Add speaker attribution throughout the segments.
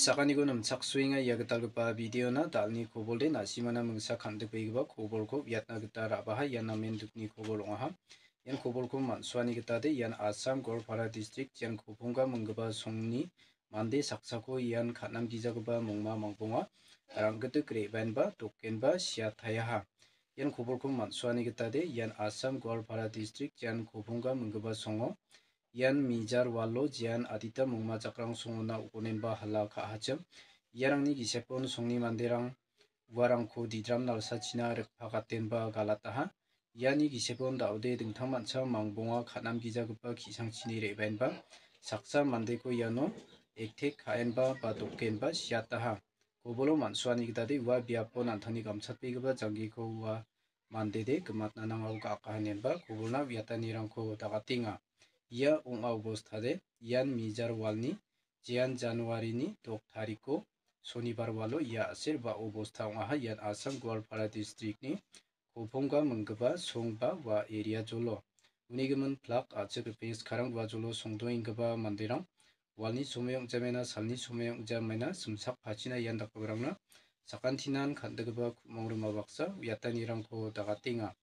Speaker 1: Sakanigo namchak suinga ia gitalgipa video na dalni kobolde nasimana mingsa kandikbegipa kobolko viatna gita ra·baha ian namen dukni kobol ong·aha. Ian kobolko man·suani gitade ian Assam Golpara District ian Kopongga minggipa songni mande saksako ian ka·namgijagipa mongma mangbonga ranggitik re·baenba dokenba siatayaha. Ian kobolko man·suani gitade ian Assam Golpara District ian Kopongga minggipa songo ian mijar walo jian adita mongmajakrang songona ukonenba hala ka·achim iarangni gisepon songni manderang uarangko didram nalsachina rikpagatenba galataha iani gisepon da·ode dingtangmancha mangbonga ka·namgijagipa ki·sangchini re·baenba saksa mandeko iano ektek ka·enba ba dokenba siataha kobolo man·suani gitade ua biapo an·tangni gamchatbegipa janggiko ua mandede gimatna nangao ga·aka hinenba kobolna uiatanirangko dagatenga. ia ong august hade ian mijar walni jian january ni tok tariko sonibar walo ia asir ba obostha ong ha ian asam gwalpara district ni khopongga mangba songba wa area jolo unigimun plak achir pes karang wa jolo songdoing gba mandirang walni sumeyong jamena salni sumeyong jamena sumsak phachina ian dakogramna sakantinan khandagba mongrumawaksa yatani rangko dagatinga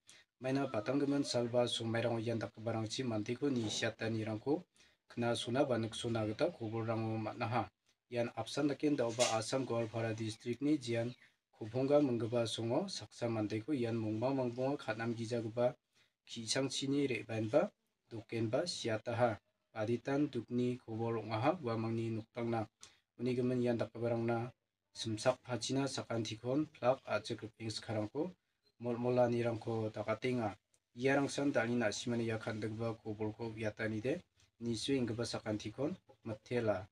Speaker 1: maina batanggimin sal ba somairango ian dakgiparangchi mandeko ni siatanirangko knasona ba niksona gita kobolrango man·aha ian apsan dake da·oba assam goalpara district-ni jian kopongga minggipa songo saksa mandeko ian mongma mangbonga ka·namgijagipa ki·sangchini re·baenba dokenba siataha. Aditan dukni kobol ong·aha uamangni nokdangna unigimin ian dakgiparangna simsak sakantikon plak achik ripeng sikarangko molmolanirangko dagatenga iarangsan dalni nasimani ia kan·digpa kobolko uiatanide nisuenggipa sakantikon mitela